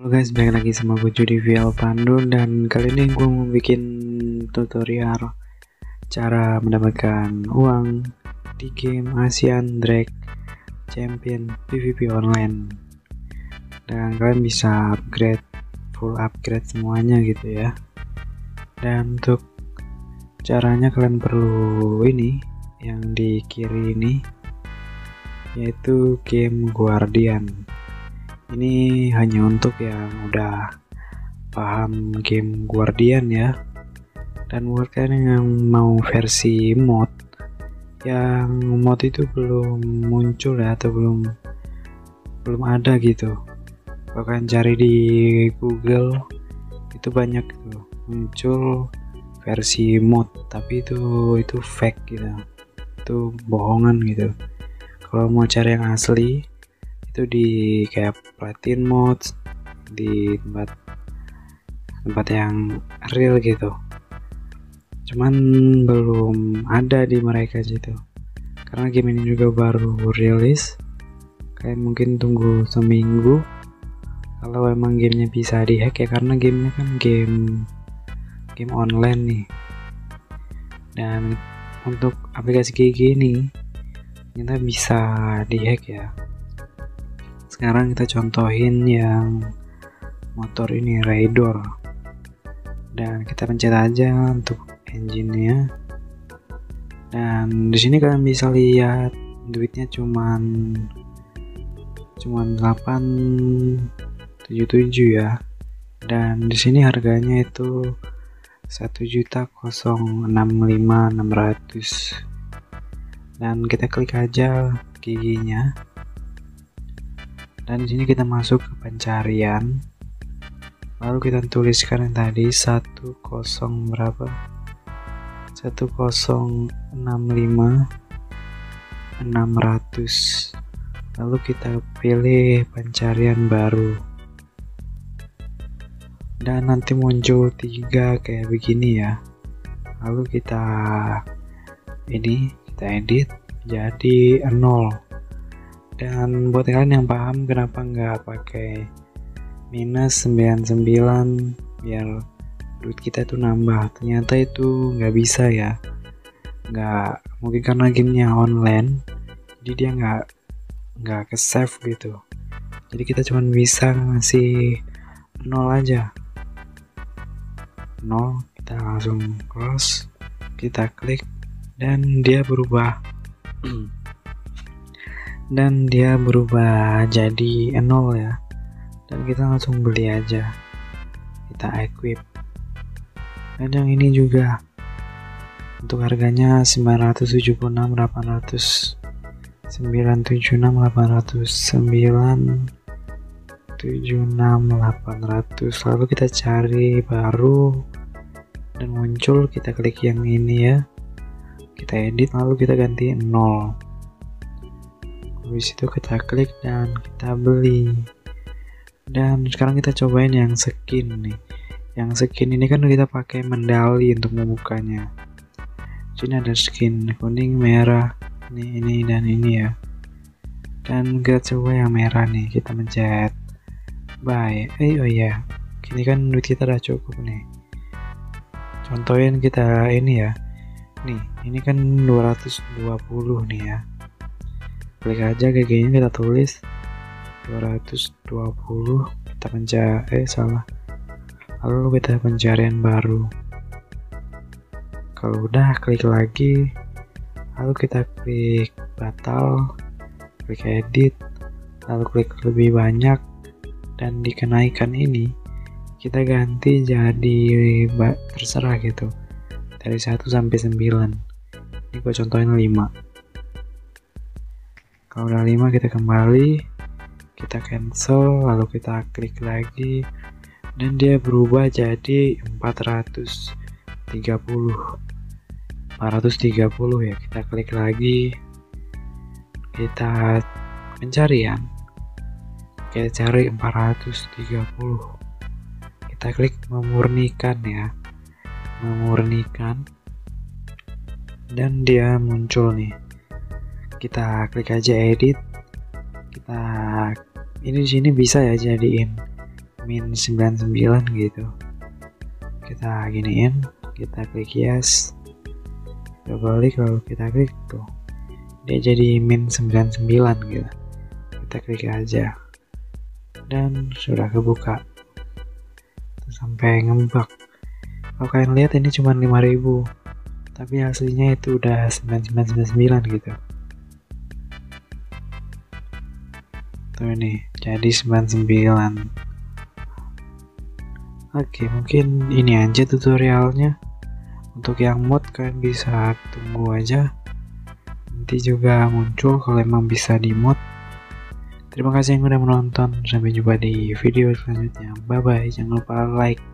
Halo guys, balik lagi sama gue Judi Vial Pandu dan kali ini gue mau bikin tutorial cara mendapatkan uang di game ASEAN Drag Champion PvP online. Dan kalian bisa upgrade full upgrade semuanya gitu ya. Dan untuk caranya kalian perlu ini yang di kiri ini yaitu game Guardian ini hanya untuk yang udah paham game Guardian ya. Dan buat kalian yang mau versi mod yang mod itu belum muncul ya atau belum belum ada gitu. Bahkan cari di Google itu banyak tuh. Muncul versi mod tapi itu itu fake gitu. Itu bohongan gitu. Kalau mau cari yang asli itu di kayak platin mods di tempat tempat yang real gitu. Cuman belum ada di mereka situ karena game ini juga baru rilis. Kalian mungkin tunggu seminggu. Kalau emang gamenya bisa dihack ya karena gamenya kan game game online nih. Dan untuk aplikasi GG ini kita bisa dihack ya sekarang kita contohin yang motor ini Raidor. Dan kita pencet aja untuk engine-nya. Dan di sini kalian bisa lihat duitnya cuman cuman 877 ya. Dan di sini harganya itu 1.065.600 dan kita klik aja giginya dan di sini kita masuk ke pencarian. Lalu kita tuliskan yang tadi 10 berapa? 1065 600 lalu kita pilih pencarian baru. Dan nanti muncul tiga kayak begini ya. Lalu kita ini kita edit jadi 0 dan buat kalian yang paham kenapa nggak pakai minus 99 biar duit kita itu nambah. Ternyata itu nggak bisa ya. Nggak mungkin karena gamenya online jadi dia nggak nggak ke save gitu. Jadi kita cuma bisa ngasih nol aja. Nol kita langsung close kita klik dan dia berubah dan dia berubah jadi nol ya. Dan kita langsung beli aja. Kita equip. Dan yang ini juga. Untuk harganya 976 800 976 800 976 800 lalu kita cari baru. Dan muncul kita klik yang ini ya. Kita edit lalu kita ganti 0 habis itu kita klik dan kita beli. Dan sekarang kita cobain yang skin nih. Yang skin ini kan kita pakai mendali untuk membukanya. Sini ada skin kuning merah ini ini dan ini ya. Dan kita coba yang merah nih kita mencet. Buy eh oh iya. Kini kan duit kita udah cukup nih. Contohin kita ini ya. Nih ini kan 220 nih ya klik aja GG nya kita tulis. 220 kita pencari eh salah. Lalu kita pencarian baru. Kalau udah klik lagi. Lalu kita klik batal klik edit. Lalu klik lebih banyak dan dikenaikan ini. Kita ganti jadi terserah gitu. Dari 1 sampai 9 ini gue contohin 5 kalau udah 5 kita kembali kita cancel lalu kita klik lagi dan dia berubah jadi 430 430 ya kita klik lagi. Kita pencarian kita cari 430 kita klik memurnikan ya. Memurnikan. Dan dia muncul nih kita klik aja edit. Kita ini di sini bisa ya jadiin min 99 gitu. Kita giniin kita klik yes. Kita balik lalu kita klik tuh. Dia jadi min 99 gitu. Kita klik aja. Dan sudah kebuka. Sampai ngembak. Kalau kalian lihat ini cuma 5000 tapi aslinya itu udah 9999 gitu ini jadi 99 Oke, mungkin ini aja tutorialnya. Untuk yang mod kalian bisa tunggu aja. Nanti juga muncul kalau emang bisa di mod. Terima kasih yang udah menonton. Sampai jumpa di video selanjutnya. Bye bye. Jangan lupa like.